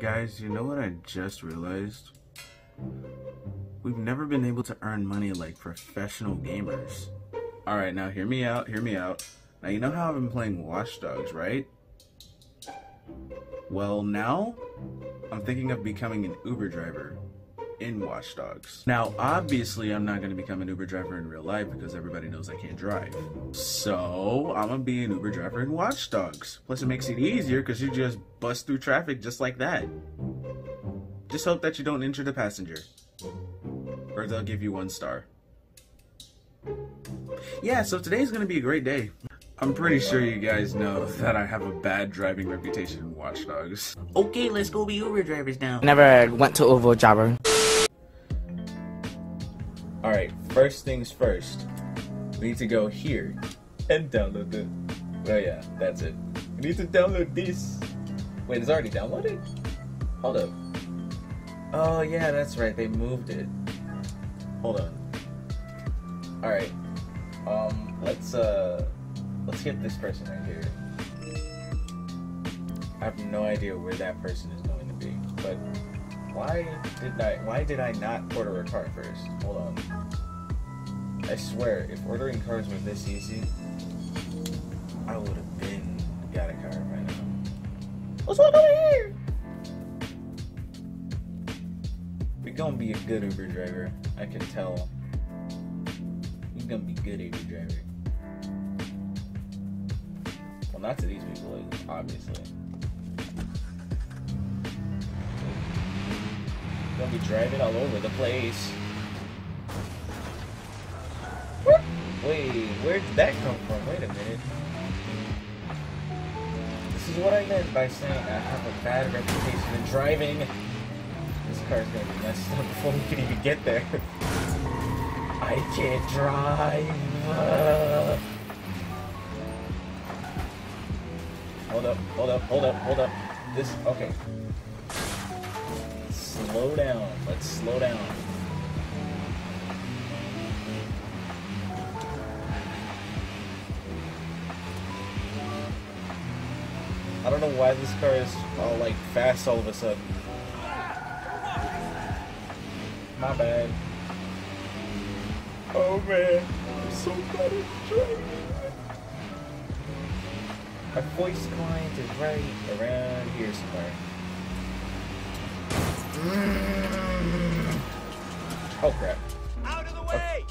Guys, you know what I just realized? We've never been able to earn money like professional gamers. Alright, now hear me out, hear me out. Now you know how I've been playing Watch Dogs, right? Well, now I'm thinking of becoming an Uber driver in Watch Dogs. Now, obviously, I'm not going to become an Uber driver in real life because everybody knows I can't drive. So, I'm going to be an Uber driver in Watch Dogs. Plus, it makes it easier because you just bust through traffic just like that. Just hope that you don't injure the passenger. Or they'll give you one star. Yeah, so today's going to be a great day. I'm pretty sure you guys know that I have a bad driving reputation in Watch Dogs. Okay, let's go be Uber drivers now. Never went to Uber driver. Alright, first things first. We need to go here and download it. Oh yeah, that's it. We need to download this. Wait, it's already downloaded? Hold up. Oh yeah, that's right, they moved it. Hold on. Alright. Um, let's uh let's get this person right here. I have no idea where that person is going to be, but why did I why did I not order a car first? Hold on. I swear, if ordering cars were this easy, I would have been got a car right now. What's going on here? We're gonna be a good Uber driver. I can tell. He's gonna be good Uber driver. Well, not to these people, obviously. Be driving all over the place. Wait, where did that come from? Wait a minute. This is what I meant by saying I have a bad reputation in driving. This car's gonna be messed up before we can even get there. I can't drive. Hold up, hold up, hold up, hold up. This, okay. Slow down. Let's slow down. I don't know why this car is all like fast all of a sudden. My bad. Oh man, I'm so bad at driving. Our voice client is right around here somewhere. Mm. Oh crap. Out of the oh. way!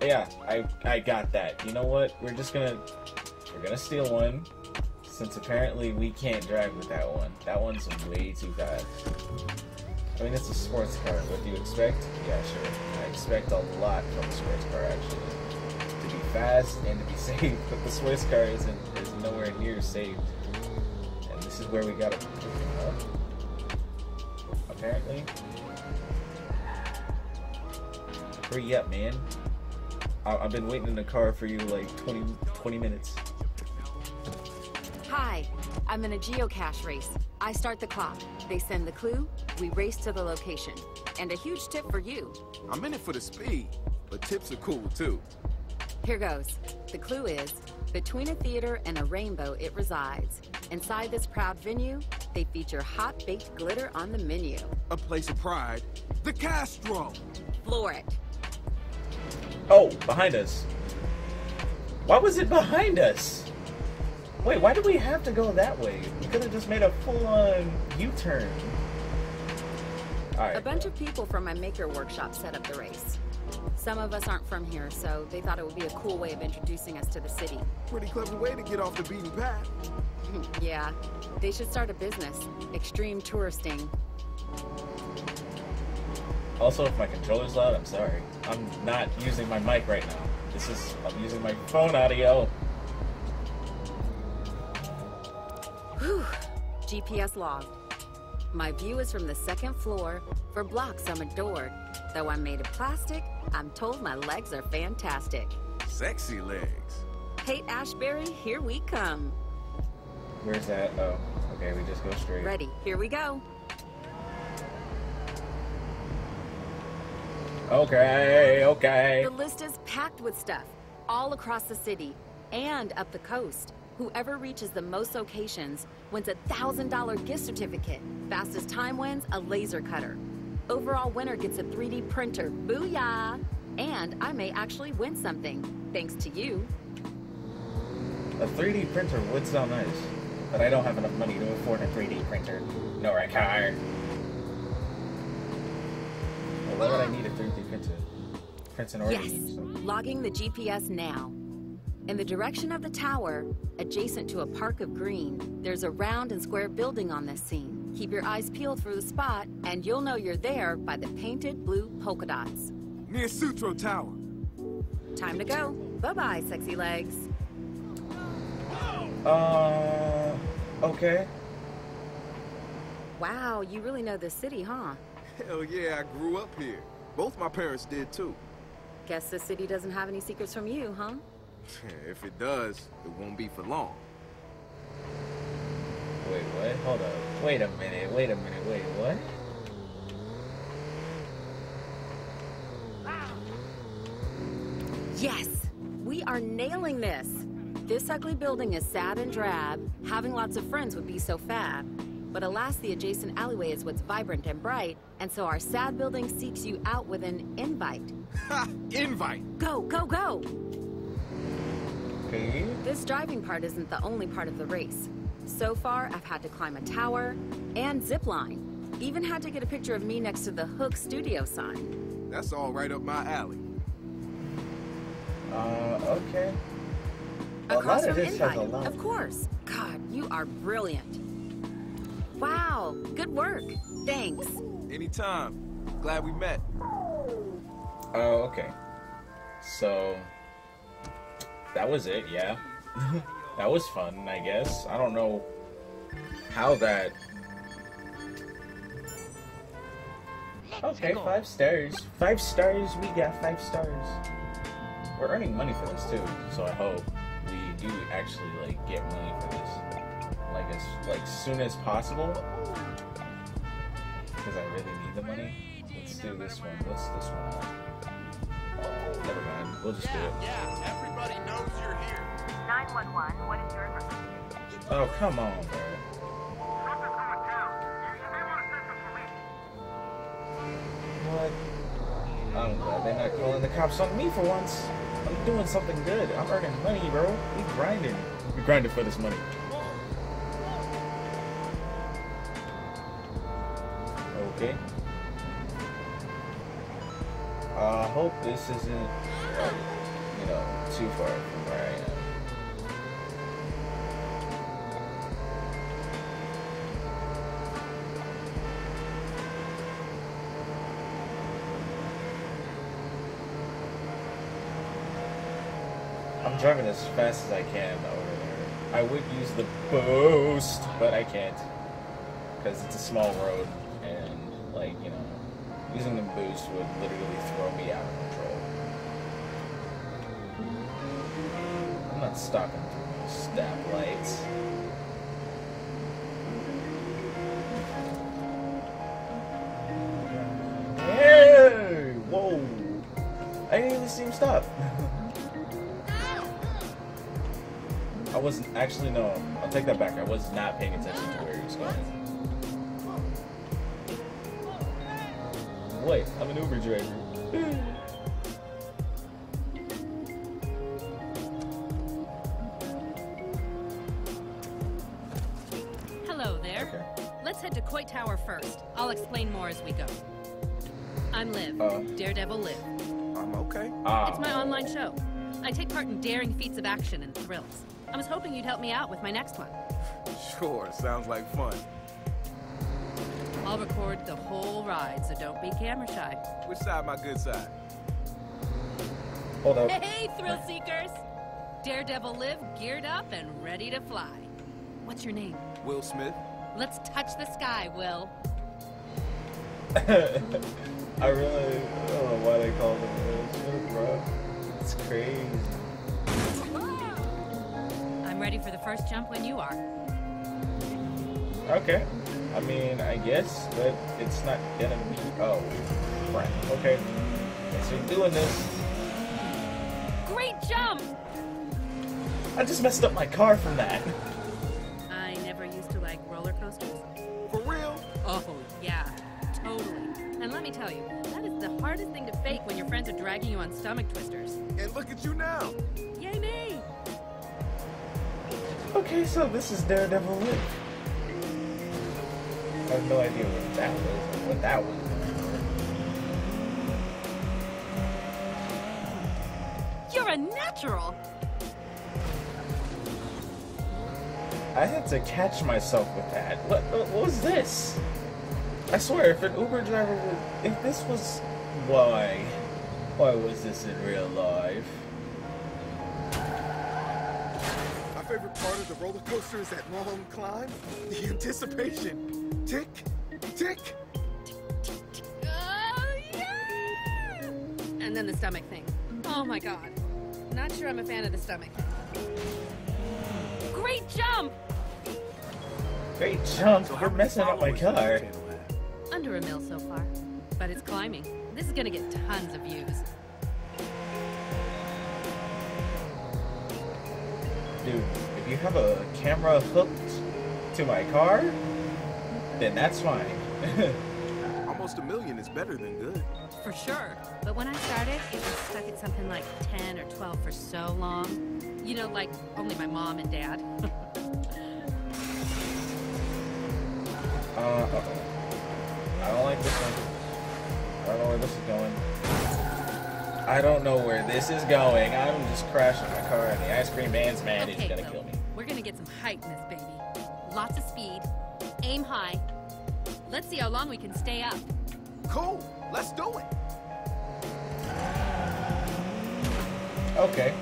Yeah, I I got that. You know what? We're just gonna we're gonna steal one. Since apparently we can't drive with that one. That one's way too fast. I mean it's a sports car. What do you expect? Yeah, sure. I expect a lot from a sports car actually. To be fast and to be safe, but the sports car isn't is nowhere near safe. And this is where we gotta apparently. Hurry up, man. I- I've been waiting in the car for you like 20, 20 minutes. Hi, I'm in a geocache race. I start the clock. They send the clue, we race to the location. And a huge tip for you. I'm in it for the speed, but tips are cool too. Here goes. The clue is between a theater and a rainbow, it resides. Inside this proud venue, they feature hot baked glitter on the menu. A place of pride. The Castro! Floor it. Oh, behind us. Why was it behind us? Wait, why did we have to go that way? We could have just made a full-on U-turn. A bunch of people from my maker workshop set up the race. Some of us aren't from here, so they thought it would be a cool way of introducing us to the city. Pretty clever way to get off the beaten path. yeah, they should start a business. Extreme touristing. Also, if my controller's loud, I'm sorry. I'm not using my mic right now. This is, I'm using my phone audio. Whew. GPS logged. My view is from the second floor. For blocks, I'm adored. Though I'm made of plastic, I'm told my legs are fantastic. Sexy legs. Haight-Ashbury, here we come. Where's that? Oh, okay, we just go straight. Ready, here we go. Okay, okay. The list is packed with stuff, all across the city and up the coast. Whoever reaches the most locations wins a $1,000 gift certificate. Fastest time wins a laser cutter. Overall winner gets a 3D printer. Booyah! And I may actually win something, thanks to you. A 3D printer would sound nice, but I don't have enough money to afford a 3D printer. Nor a car. Well, why would I need a 3D printer? Print in order Yes, to use them. logging the GPS now. In the direction of the tower, adjacent to a park of green, there's a round and square building on this scene. Keep your eyes peeled for the spot, and you'll know you're there by the painted blue polka dots. Near Sutro Tower. Time to go. Bye-bye, sexy legs. Uh, okay. Wow, you really know this city, huh? Hell yeah, I grew up here. Both my parents did too. Guess the city doesn't have any secrets from you, huh? If it does, it won't be for long. Wait, what? Hold up. Wait a minute. Wait a minute. Wait, what? Yes! We are nailing this! This ugly building is sad and drab. Having lots of friends would be so fab. But alas, the adjacent alleyway is what's vibrant and bright, and so our sad building seeks you out with an invite. Ha! Invite! Go, go, go! Okay. This driving part isn't the only part of the race. So far, I've had to climb a tower and zip line. Even had to get a picture of me next to the Hook Studio sign. That's all right up my alley. Uh, okay. Across from this Invite, of course. God, you are brilliant. Wow, good work. Thanks. Anytime. Glad we met. Oh, okay. So that was it, yeah. that was fun, I guess. I don't know how that. Okay, five stars. Five stars. We got five stars. We're earning money for this too, so I hope we do actually like get money for this, like as like soon as possible. Because I really need the money. Let's do this one. What's this one? Never mind. We'll just do it. Yeah, everybody knows you're here. 911, what is your emergency? Oh, come on, bro. Something's going down. You, you may want to send some police. What? I'm glad they're not calling the cops on me for once. I'm doing something good. I'm earning money, bro. We grinding. We grinding for this money. Okay. I hope this isn't, you know, too far from where I am. I'm driving as fast as I can over there. I would use the boost, but I can't. Because it's a small road, and, like, you know, using the boost would literally throw me out of control. I'm not stopping through stop lights. Hey! Whoa! I didn't even see him stop. I wasn't actually no. I'll take that back. I was not paying attention to where he was going. Wait, I'm an Uber driver. Hello there. Okay. Let's head to Coit Tower first. I'll explain more as we go. I'm Liv, Uh. Daredevil Liv. I'm okay. Ah. It's my online show. I take part in daring feats of action and thrills. I was hoping you'd help me out with my next one. Sure, sounds like fun. I'll record the whole ride, so don't be camera shy. Which side my good side? Hold up. Hey, thrill seekers! Daredevil Liv geared up and ready to fly. What's your name? Will Smith? Let's touch the sky, Will. I really I don't know why they called him Will Smith, bro. It's crazy. I'm ready for the first jump when you are. Okay. I mean, I guess, but it's not gonna be. Oh, crap. Okay. Guess we're doing this. Great jump! I just messed up my car from that. I never used to like roller coasters. For real? Oh, yeah, totally. And let me tell you, that is the hardest thing to fake when your friends are dragging you on stomach twisters. And look at you now. Yay me! Okay, so this is Daredevil Live. I have no idea what that was or what that was. You're a natural! I had to catch myself with that. What, what what was this? I swear, if an Uber driver would, if this was, why, why was this in real life? My favorite part of the roller coaster is that long climb. The anticipation. Tick, tick. Oh, yeah! And then the stomach thing. Oh my god. Not sure I'm a fan of the stomach. Great jump! Great jump! So You're messing up my car. your channel have? Under a mil so far. But it's climbing. This is gonna get tons of views. Dude, if you have a camera hooked to my car, then that's fine. Almost a million is better than good. For sure. But when I started, it was stuck at something like 10 or 12 for so long. You know, like only my mom and dad. Uh, uh-oh. I don't like this one. I don't know where this is going. I don't know where this is going. I'm just crashing my car and the ice cream man's mad he's okay, gonna Will, kill me. We're gonna get some height in this baby. Lots of speed. Aim high. Let's see how long we can stay up. Cool. Let's do it. Okay.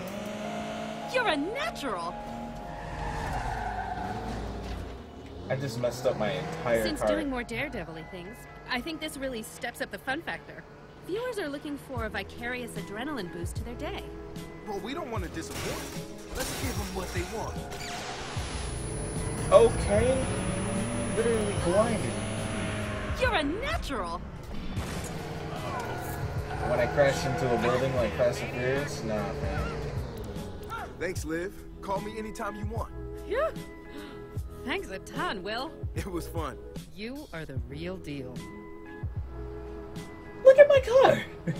You're a natural! I just messed up my entire Since car. doing more daredevil things, I think this really steps up the fun factor. Viewers are looking for a vicarious adrenaline boost to their day. Well, we don't want to disappoint. Let's give them what they want. Okay. Literally blinded. You're a natural! When I crash into a building like Fast and Furious, nah, man. Thanks, Liv. Call me anytime you want. Phew. Thanks a ton, Will. It was fun. You are the real deal. Look at my car.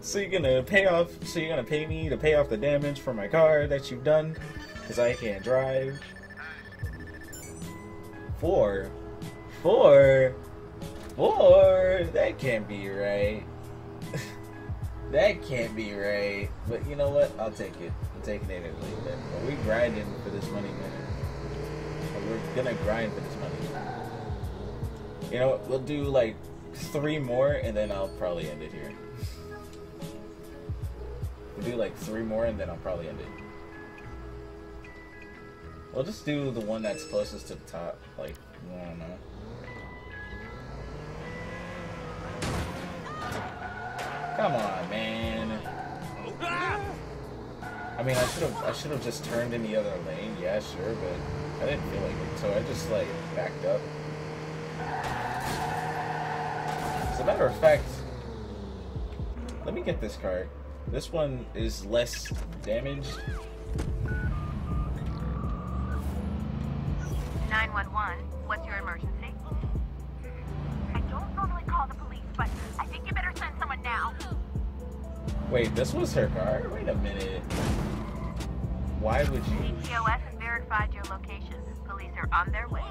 so you're gonna pay off? So you're gonna pay me to pay off the damage for my car that you've done? Because I can't drive. Four, four, four. That can't be right. that can't be right. But you know what? I'll take it. I'm taking it anyway. But we grinding for this money, man. We're gonna grind for this money. You know what? We'll do like three more, and then I'll probably end it here. We'll do like three more, and then I'll probably end it. We'll just do the one that's closest to the top. Like, I don't know. Come on, man. I mean, I should have I should have just turned in the other lane. Yeah, sure, but I didn't feel like it, so I just like backed up. As a matter of fact, let me get this card. This one is less damaged. 911, what's your emergency? I don't normally call the police, but I think you better send someone now. Wait, this was her car? Wait a minute. Why would you? ctOS has verified your location. Police are on their way.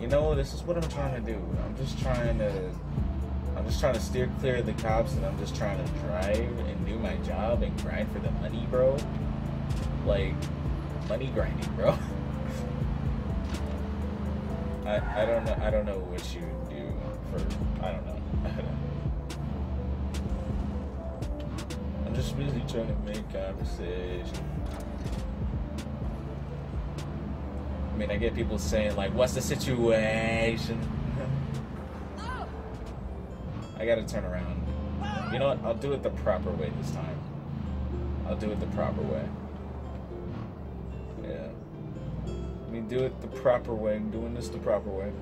You know, this is what I'm trying to do. I'm just trying to. I'm just trying to steer clear of the cops, and I'm just trying to drive and do my job and grind for the money, bro. Like, money grinding, bro. I, I don't know. I don't know what you do for. I don't know. I'm just busy trying to make conversation. I mean, I get people saying like, "What's the situation?" I gotta turn around. You know what? I'll do it the proper way this time. I'll do it the proper way. Do it the proper way. I'm doing this the proper way.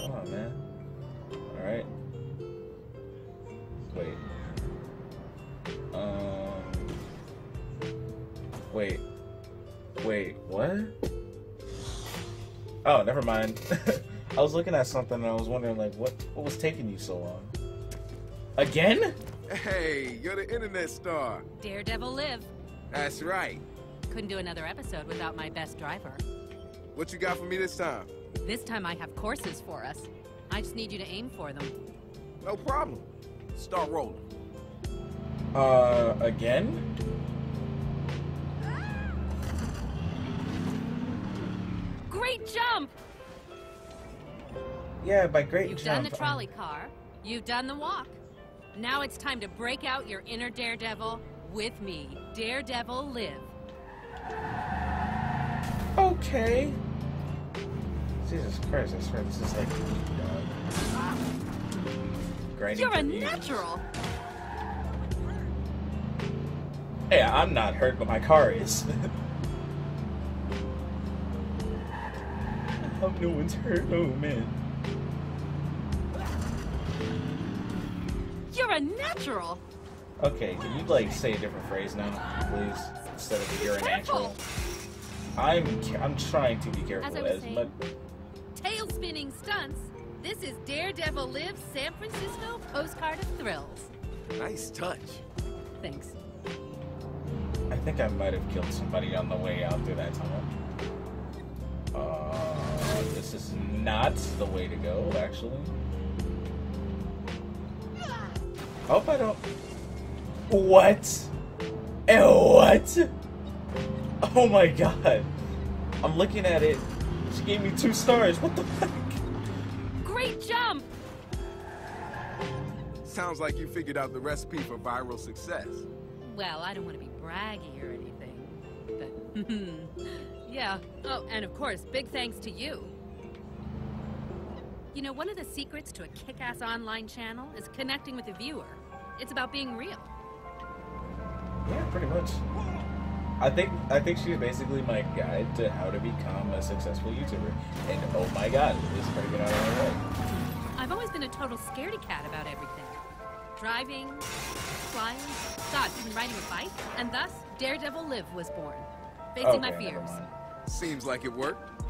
Come on, man. Alright. Wait. Um. Wait. Wait, what? Oh, never mind. I was looking at something and I was wondering, like, what what was taking you so long? Again? Hey, you're the internet star. Daredevil live. That's right. Couldn't do another episode without my best driver. What you got for me this time? This time I have courses for us. I just need you to aim for them. No problem. Start rolling. Uh, again? Great jump! Yeah, by great jump. You've jump. done the trolley car. You've done the walk. Now it's time to break out your inner daredevil with me. Daredevil live. Okay. Jesus Christ, I swear this is like uh, grinding You're a natural. Hey, I'm not hurt, but my car is. I hope no one's hurt. Oh man. You're a natural. Okay, can you like say a different phrase now, please, instead of you're a natural? I'm I'm trying to be careful As I was as saying. but Tail spinning stunts. This is Daredevil Live San Francisco Postcard of Thrills. Nice touch. Thanks. I think I might have killed somebody on the way out through that tunnel. Uh, this is not the way to go, actually. I hope I don't. What? Eh, what? Oh my god. I'm looking at it. She gave me two stars. What the heck? Great jump! Sounds like you figured out the recipe for viral success. Well, I don't want to be braggy or anything, but yeah. Oh, and of course, big thanks to you. You know, one of the secrets to a kick-ass online channel is connecting with the viewer. It's about being real. Yeah, pretty much. I think I think she's basically my guide to how to become a successful YouTuber. And oh my god, this better get out of my way. I've always been a total scaredy cat about everything. Driving, flying, God, even riding a bike, and thus Daredevil Live was born. Facing my Okay, never fears. mind. Seems like it worked.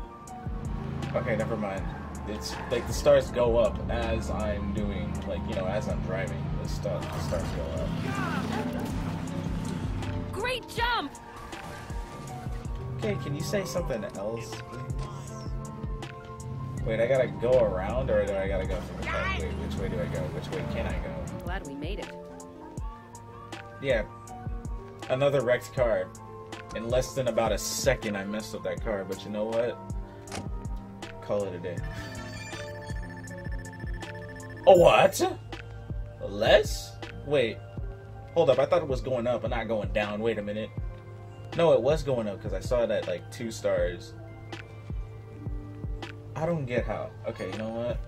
Okay, never mind. It's like the stars go up as I'm doing, like you know, as I'm driving. The stars, the stars go up. Great jump! Okay, can you say something else, please? Wait, I gotta go around, or do I gotta go from the? Wait, which way do I go? Which way can I go? Glad we made it. Yeah, another wrecked car. In less than about a second, I messed up that car. But you know what? Call it a day. What? Less? Wait. Hold up. I thought it was going up and not going down. Wait a minute. No, it was going up because I saw it at like two stars. I don't get how. Okay, you know what?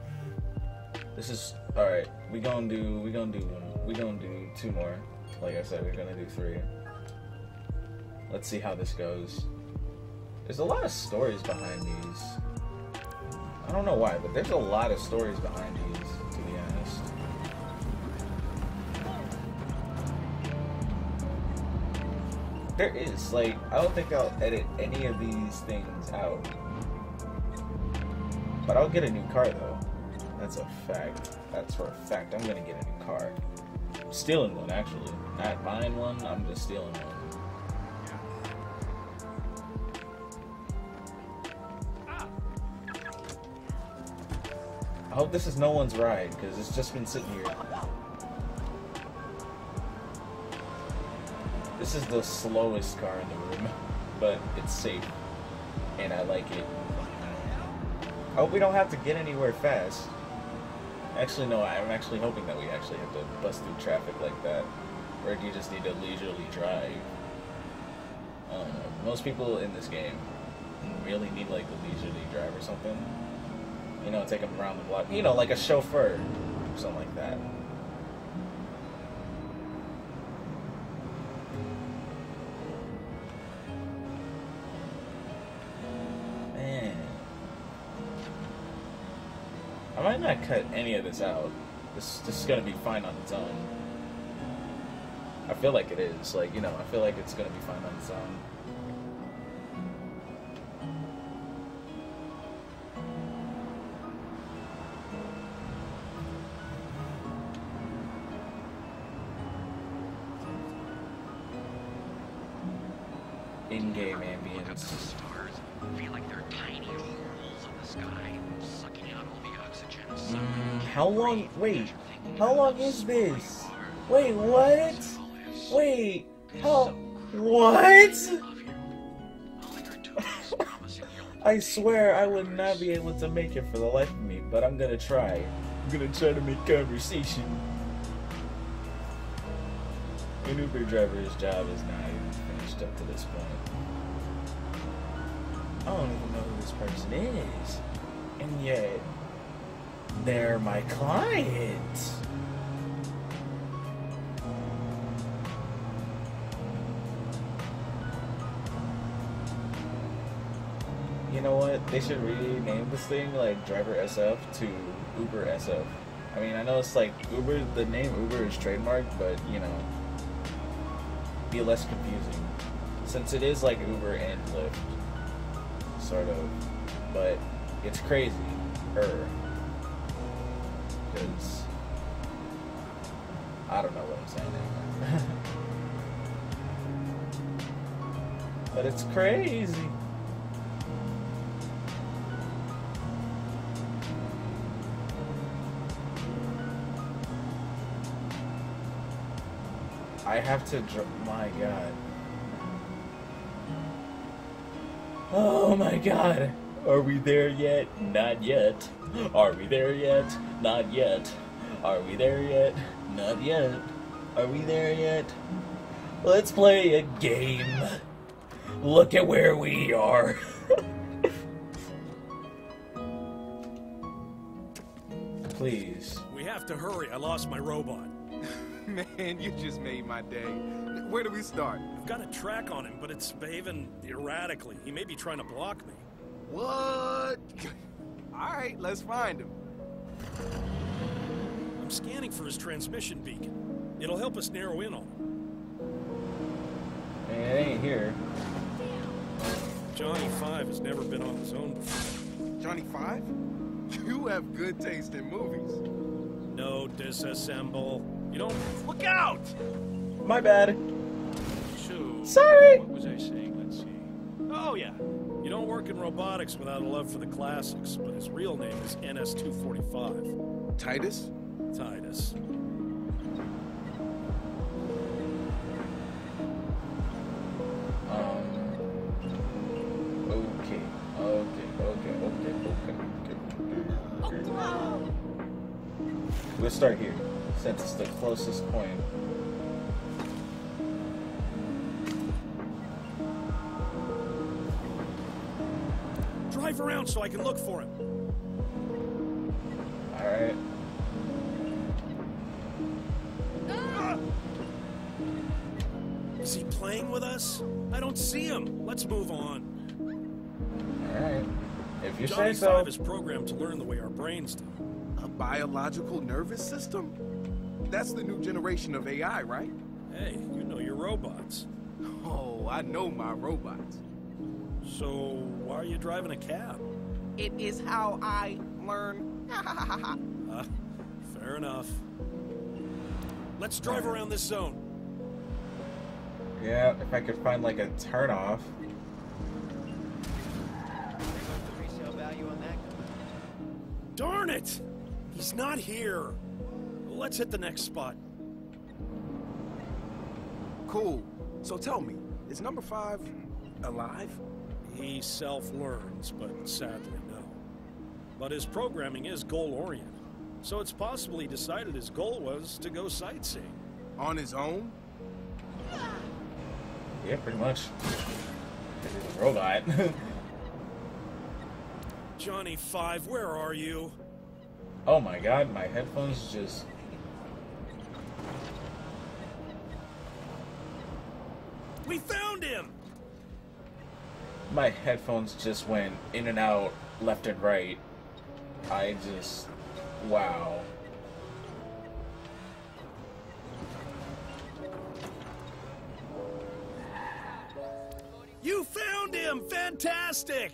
This is all right. We gonna do. We gonna do one. We gonna do two more. Like I said, we're gonna do three. Let's see how this goes. There's a lot of stories behind these. I don't know why, but there's a lot of stories behind these, There is, like, I don't think I'll edit any of these things out. But I'll get a new car, though. That's a fact. That's for a fact. I'm gonna get a new car. Stealing one, actually. Not buying one, I'm just stealing one. I hope this is no one's ride, because it's just been sitting here. This is the slowest car in the room, but it's safe, and I like it. I hope we don't have to get anywhere fast. Actually, no, I'm actually hoping that we actually have to bust through traffic like that, or do you just need to leisurely drive? I don't know. Most people in this game really need like a leisurely drive or something. You know, take them around the block. You know, like a chauffeur, or something like that. cut any of this out. This, this is going to be fine on its own. I feel like it is. Like, you know, I feel like it's going to be fine on its own. How long is this? Wait, what? Wait, how? What? I swear I would not be able to make it for the life of me, but I'm gonna try. I'm gonna try to make conversation. An Uber driver's job is not even finished up to this point. I don't even know who this person is. And yet, they're my client. They should rename this thing like Driver SF to Uber SF. I mean, I know it's like Uber, the name Uber is trademarked, but you know, be less confusing. Since it is like Uber and Lyft, sort of. But it's crazy. Er. Because I don't know what I'm saying anymore. but it's crazy. I have to my god. Oh my god. Are we there yet? Not yet. Are we there yet? Not yet. Are we there yet? Not yet. Are we there yet? Let's play a game. Look at where we are. Please. We have to hurry. I lost my robot. Man, you just made my day. Where do we start? I've got a track on him, but it's behaving erratically. He may be trying to block me. What? All right, let's find him. I'm scanning for his transmission beacon. It'll help us narrow in on him. Man, it ain't here. Johnny Five has never been on his own before. Johnny Five? You have good taste in movies. No disassemble. You don't look out! My bad. So, Sorry. What was I saying? Let's see. Oh yeah. You don't work in robotics without a love for the classics, but his real name is NS245. Titus? Titus. Um. Okay. Okay. Okay. Okay. Okay. Okay. okay. Let's start here, since it's the closest point. Drive around so I can look for him. All right. Ah! Is he playing with us? I don't see him. Let's move on. All right. If you Johnny say so. Five is programmed to learn the way our brains do. A biological nervous system? That's the new generation of AI, right? Hey, you know your robots. Oh, I know my robots. So why are you driving a cab? It is how I learn. Uh, fair enough. Let's drive around this zone. Yeah, if I could find like a turnoff. Darn it! He's not here. Let's hit the next spot. cool. So tell me, is number five alive? He self-learns, but sadly no. But his programming is goal-oriented. So it's possible he decided his goal was to go sightseeing. On his own? Yeah, pretty much. He's a robot. Johnny Five, where are you? oh my god, my headphones just. We found him! My headphones just went in and out, left and right. I just... Wow. You found him! Fantastic!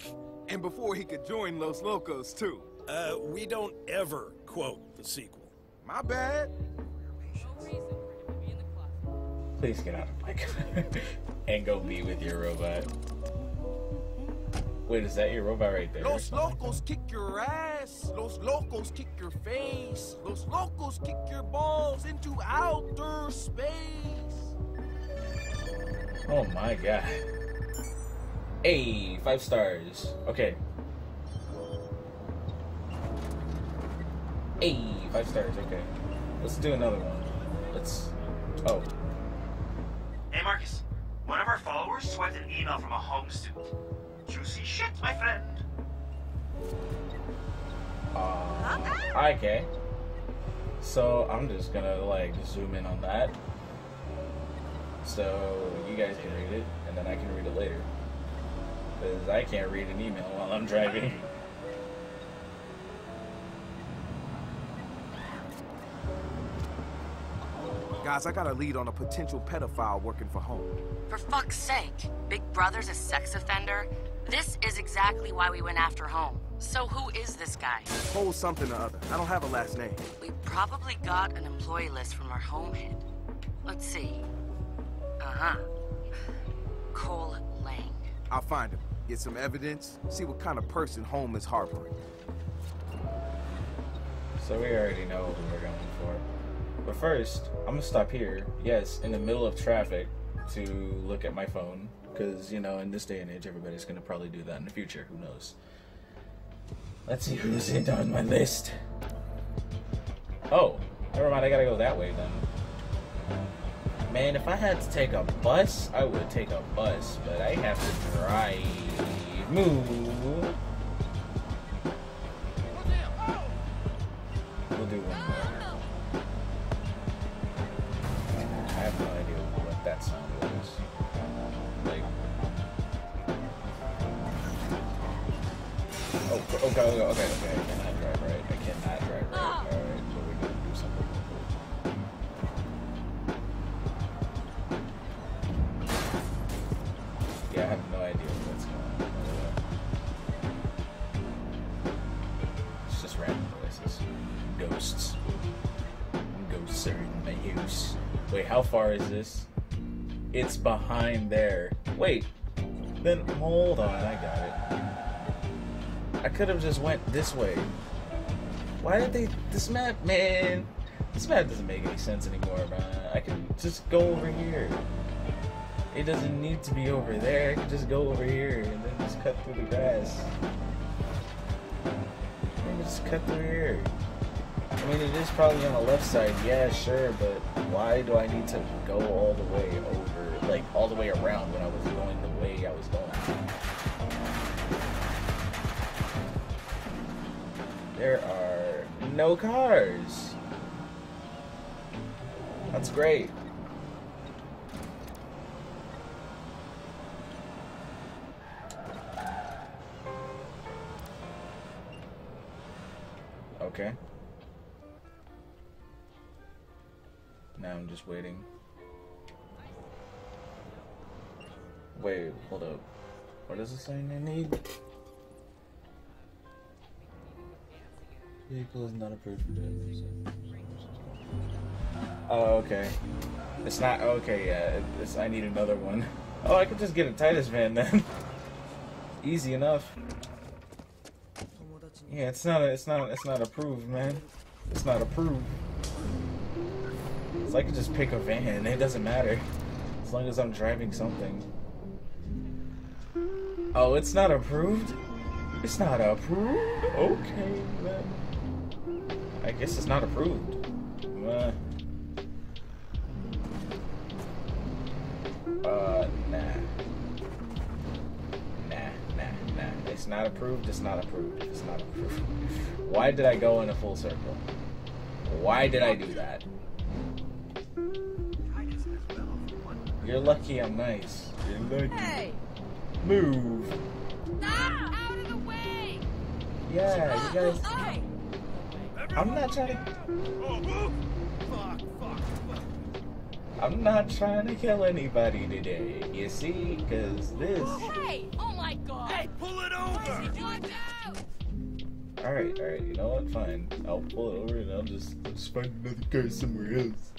And before he could join Los Locos, too. Uh, we don't ever quote the sequel. My bad. Please get out of my car and go be with your robot. Wait, is that your robot right there? Los Locos kick your ass. Los Locos kick your face. Los Locos kick your balls into outer space. Oh my god. Hey, five stars. Okay. Hey, five stars. Okay. Let's do another one. Let's. Oh. Swiped an email from a Haum student. Juicy shit, my friend. Uh, okay. So I'm just gonna like zoom in on that. So you guys can read it, and then I can read it later. Because I can't read an email while I'm driving. Guys, I got a lead on a potential pedophile working for Haum. For fuck's sake, Big Brother's a sex offender? This is exactly why we went after Haum. So who is this guy? Hold something or other. I don't have a last name. We probably got an employee list from our Haum head. Let's see. Uh-huh. Cole Lang. I'll find him, get some evidence, see what kind of person Haum is harboring. So we already know who we're going for. But first, I'm gonna stop here. Yes, in the middle of traffic to look at my phone. Because, you know, in this day and age, everybody's gonna probably do that in the future. Who knows? Let's see who's in on my list. Oh, never mind. I gotta go that way then. Man, if I had to take a bus, I would take a bus. But I have to drive. Move. Oh, okay, okay. I cannot drive right. I cannot drive right. Alright, so we're gonna do something. Yeah, I have no idea what's going on. It's just random noises. Ghosts. Ghosts are in my house. Wait, how far is this? It's behind there. Wait. Then hold on, I got it. I could have just went this way. Why did they this map man? This map doesn't make any sense anymore, man. I can just go over here. It doesn't need to be over there. I can just go over here and then just cut through the grass. Just cut through here. I mean, it is probably on the left side, yeah, sure, but why do I need to go all the way over, like, all the way around when I was going the way I was going? There are no cars. That's great. Okay. Now I'm just waiting. Wait, hold up. What is it saying I need? Vehicle is not approved for. Oh, okay. It's not okay. Yeah, it's, I need another one. Oh, I could just get a Titus van then. Easy enough. Yeah, it's not. It's not. It's not approved, man. It's not approved. So I can just pick a van. It doesn't matter. As long as I'm driving something. Oh, it's not approved? It's not approved? Okay, then. I guess it's not approved. Uh, uh nah. Nah, nah, nah. It's not approved, it's not approved, it's not approved. Why did I go in a full circle? Why did I do that? You're lucky I'm nice. You're lucky. Hey! Move. Stop! Out of the way! Yeah, you guys. Hey! I'm not trying to. I'm not trying to kill anybody today. You see, because this. Hey! Oh my god! Hey, pull it over! Alright, alright, you know what? Fine. I'll pull it over and I'll just, I'll just find another car somewhere else.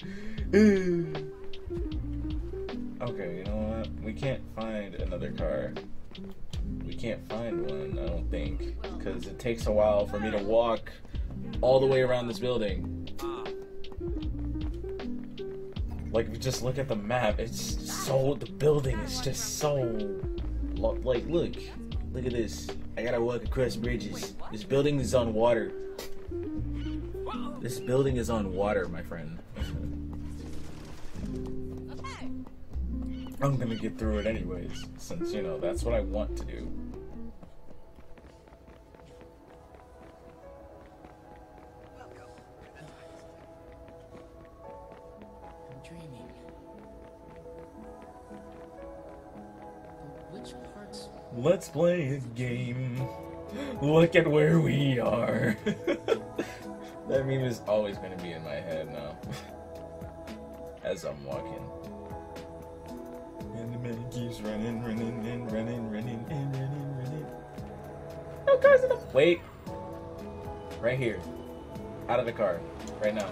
okay, you know what? We can't find another car. We can't find one, I don't think. Because it takes a while for me to walk all the way around this building. Like, if you just look at the map, it's so. The building is just so. Like, look. Look at this. I gotta walk across bridges. This building is on water. This building is on water, my friend. I'm gonna get through it anyways, since, you know, that's what I want to do. Let's play a game. Look at where we are. that meme is always gonna be in my head now. As I'm walking. And the man keeps running, running, and running, running, and running, running. No cars in the. Wait. Right here. Out of the car. Right now.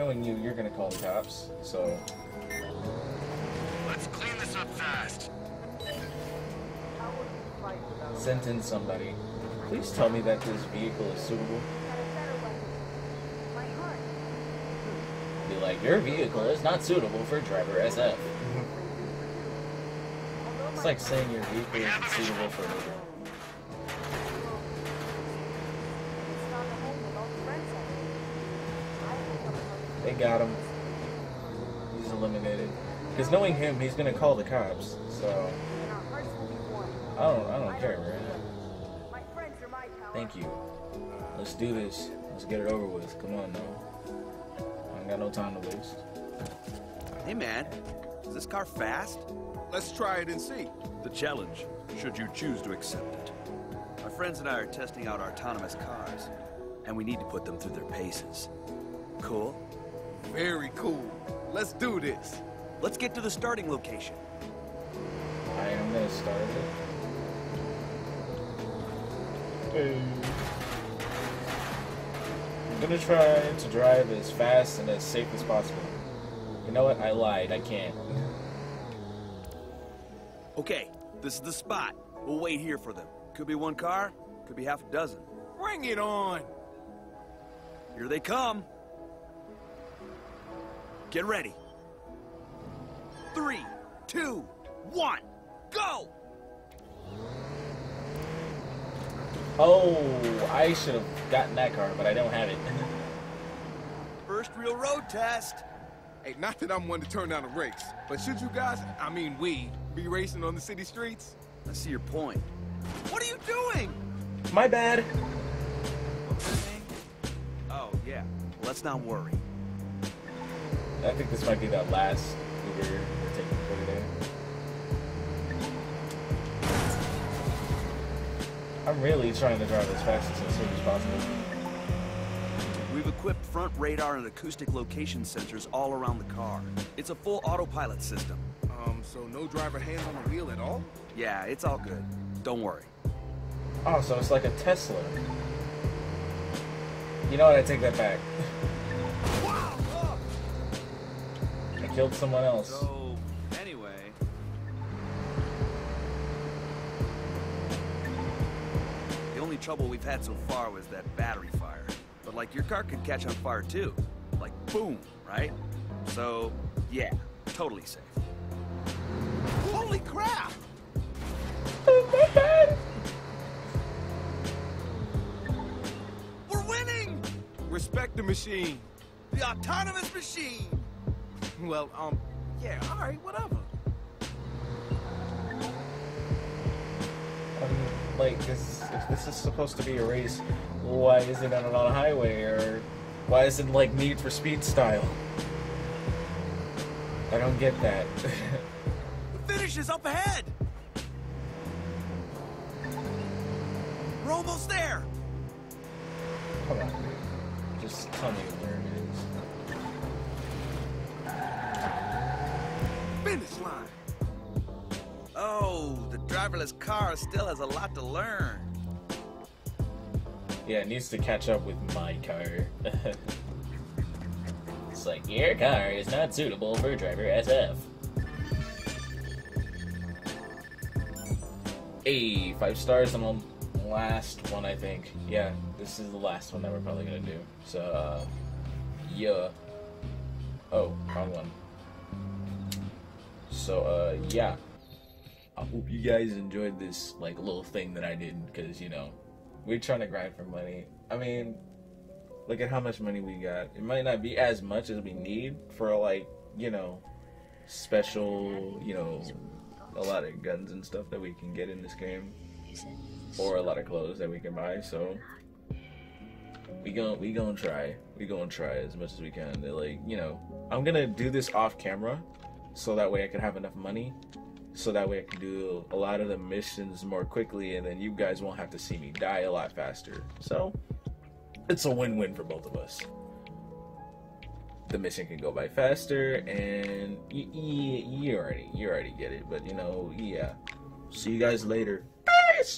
Knowing you, you're gonna call the cops, so. Let's clean this up fast. Sentence somebody. Please tell me that this vehicle is suitable. Be like, your vehicle is not suitable for driver SF. it's like saying your vehicle isn't suitable for Uber. Got him. He's eliminated. Because knowing him, he's gonna call the cops. So I don't, I don't care, man. Thank you. Let's do this. Let's get it over with. Come on, now. I ain't got no time to waste. Hey man, is this car fast? Let's try it and see. The challenge, should you choose to accept it. My friends and I are testing out our autonomous cars, and we need to put them through their paces. Cool? Very cool. Let's do this. Let's get to the starting location. I am gonna start it. Hey. I'm gonna try to drive as fast and as safe as possible. You know what? I lied. I can't. Okay, this is the spot. We'll wait here for them. Could be one car, could be half a dozen. Bring it on. Here they come. Get ready. Three, two, one, go! Oh, I should have gotten that car, but I don't have it. First real road test. Hey, not that I'm one to turn down a race, but should you guys, I mean we, be racing on the city streets? I see your point. What are you doing? My bad. Oh, yeah. Well, let's not worry. I think this might be that last Uber we're taking for today. I'm really trying to drive as fast as, as soon as possible. We've equipped front radar and acoustic location sensors all around the car. It's a full autopilot system. Um, so no driver hands on the wheel at all? Yeah, it's all good. Don't worry. Oh, so it's like a Tesla. You know what? I take that back. killed someone else. So, anyway. The only trouble we've had so far was that battery fire. But, like, your car could catch on fire too. Like, boom, right? So, yeah, totally safe. Holy crap! We're winning! Respect the machine. The autonomous machine! Well, um, yeah, alright, whatever. Um, like, this, if this is supposed to be a race, why isn't it on a highway, or why isn't it like Need for Speed style? I don't get that. The finish is up ahead! We're almost there! Come on. Just tell me driverless car still has a lot to learn. Yeah, it needs to catch up with my car. it's like, your car is not suitable for driver SF. Hey, five stars on the last one, I think. Yeah, this is the last one that we're probably gonna do. So, uh, yeah. Oh, wrong one. So, uh, yeah. I hope you guys enjoyed this, like, little thing that I did, because, you know, we're trying to grind for money. I mean, look at how much money we got. It might not be as much as we need for, like, you know, special, you know, a lot of guns and stuff that we can get in this game, or a lot of clothes that we can buy. So we going we gonna try. We gonna try as much as we can. They're like, you know, I'm gonna do this off camera, so that way I can have enough money, so that way I can do a lot of the missions more quickly, and then you guys won't have to see me die a lot faster. So it's a win-win for both of us the mission can go by faster and you, you, you already you already get it but you know yeah see you guys later Peace!